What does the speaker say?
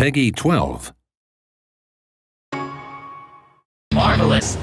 Peggy 12. Marvelous!